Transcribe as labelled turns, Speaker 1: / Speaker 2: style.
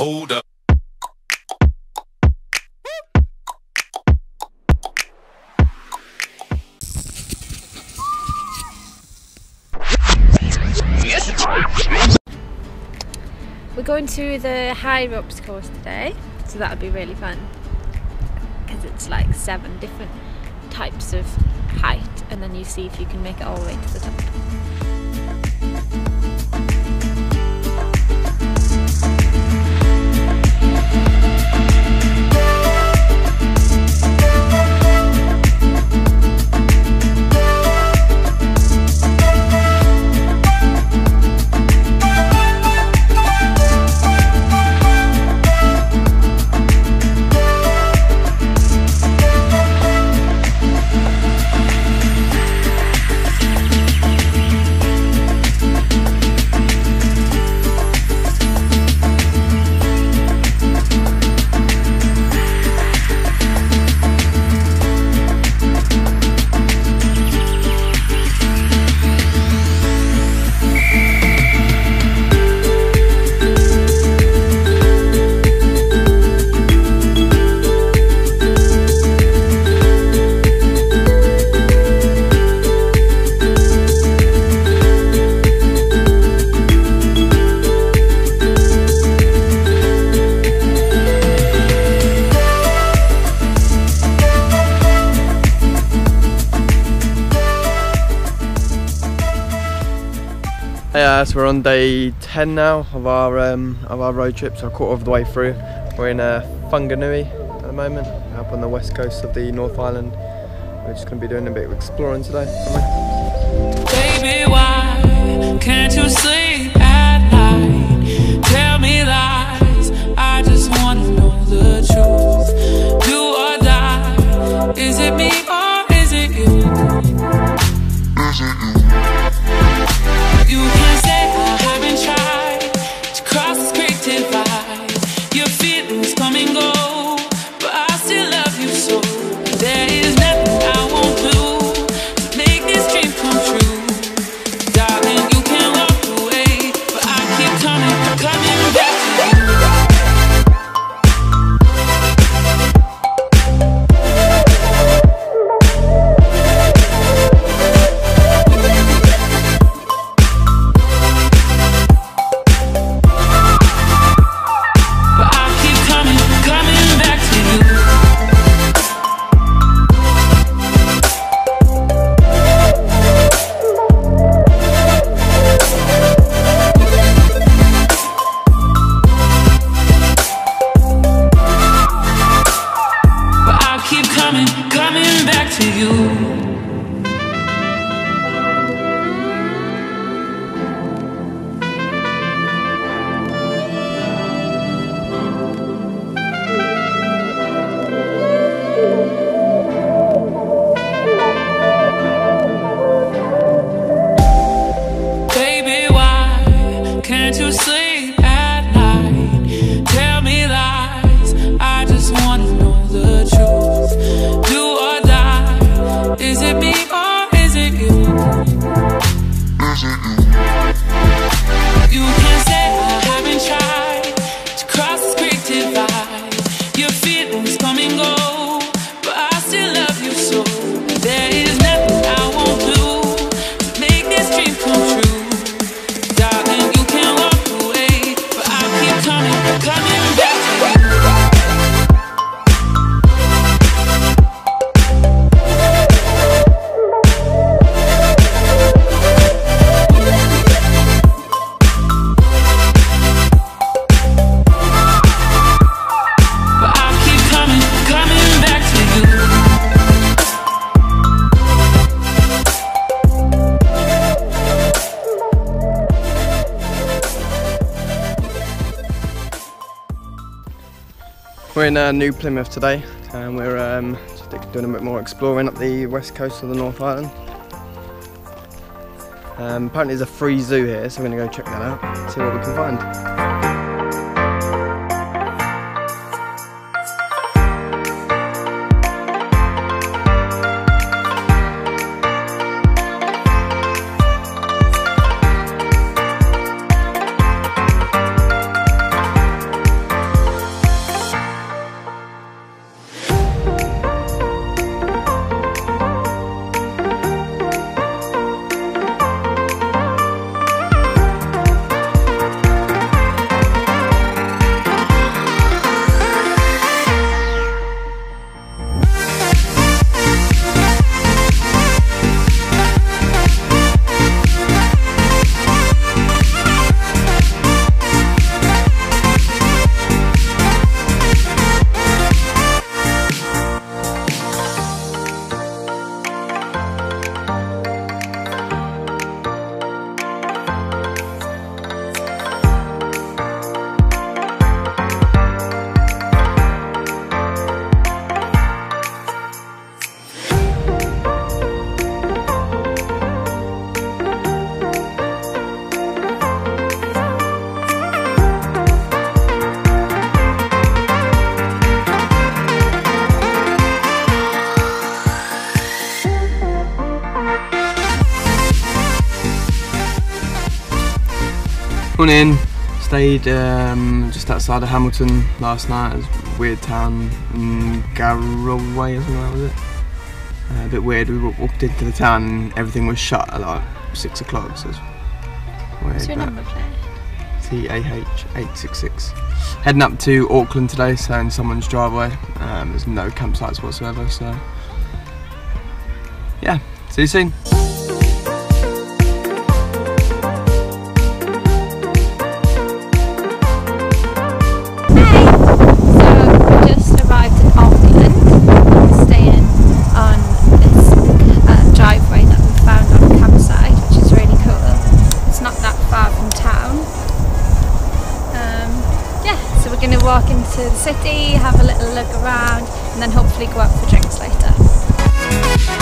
Speaker 1: Hold up.
Speaker 2: We're going to the high ropes course today, so that'll be really fun because it's like seven different types of height, and then you see if you can make it all the way to the top.
Speaker 3: Yeah, so we're on day 10 now of our um, of our road trip, so a quarter of the way through. We're in uh, at the moment, up on the west coast of the North Island. We're just going to be doing a bit of exploring today.
Speaker 4: Baby, why can't you sleep it me or is it you? You can say I haven't tried to cross this great divide. Your feelings come and go, but I still love you so.
Speaker 3: We're in uh, New Plymouth today, and we're um, doing a bit more exploring up the west coast of the North Island. Um, apparently there's a free zoo here, so we're going to go check that out, see what we can find. Morning. Stayed um, just outside of Hamilton last night. It was a weird town in Garraway or something was it? Uh, a bit weird. We walked into the town and everything was shut at like six o'clock. So it's weird.
Speaker 2: What's your number plate?
Speaker 3: TAH866. Heading up to Auckland today, so in someone's driveway. Um, there's no campsites whatsoever, so yeah, see you soon.
Speaker 2: walk into the city, have a little look around, and then hopefully go out for drinks later.